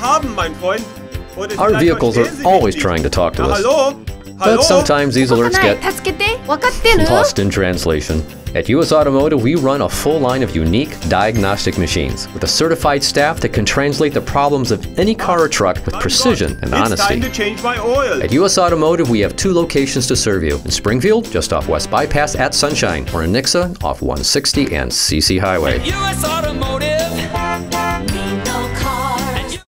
Haben, mein Freund. Our vehicles are always trying to talk to us. But sometimes these alerts get lost in translation. At US Automotive, we run a full line of unique diagnostic machines with a certified staff that can translate the problems of any car or truck with precision and honesty. At US Automotive, we have two locations to serve you in Springfield, just off West Bypass at Sunshine, or in Nixa, off 160 and CC Highway.